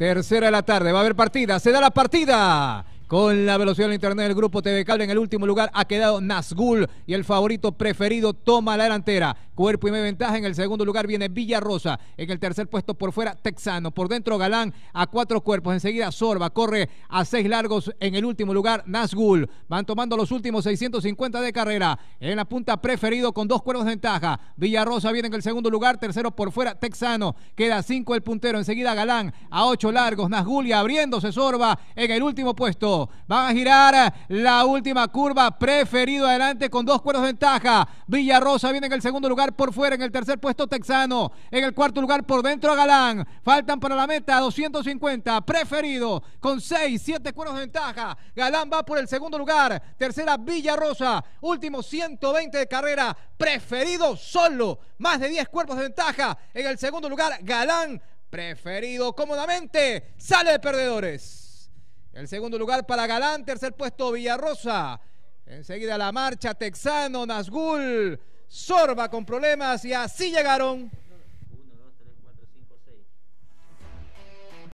Tercera de la tarde, va a haber partida, se da la partida. Con la velocidad del internet del grupo TV Cable en el último lugar ha quedado Nazgul y el favorito preferido toma la delantera. Cuerpo y media ventaja. En el segundo lugar viene Villarrosa. En el tercer puesto por fuera Texano. Por dentro Galán a cuatro cuerpos. Enseguida Sorba corre a seis largos. En el último lugar Nazgul. Van tomando los últimos 650 de carrera. En la punta preferido con dos cuerpos de ventaja. Villarrosa viene en el segundo lugar. Tercero por fuera Texano. Queda cinco el puntero. Enseguida Galán a ocho largos. Nazgul y abriéndose Sorba en el último puesto. Van a girar la última curva. Preferido adelante con dos cuernos de ventaja. Villarrosa viene en el segundo lugar por fuera. En el tercer puesto Texano. En el cuarto lugar por dentro Galán. Faltan para la meta 250. Preferido con seis, siete cuernos de ventaja. Galán va por el segundo lugar. Tercera Villarrosa. Último 120 de carrera. Preferido solo. Más de 10 cuerpos de ventaja. En el segundo lugar Galán. Preferido cómodamente. Sale de perdedores. El segundo lugar para Galán, tercer puesto Villarrosa. Enseguida la marcha Texano, Nazgul, Sorba con problemas y así llegaron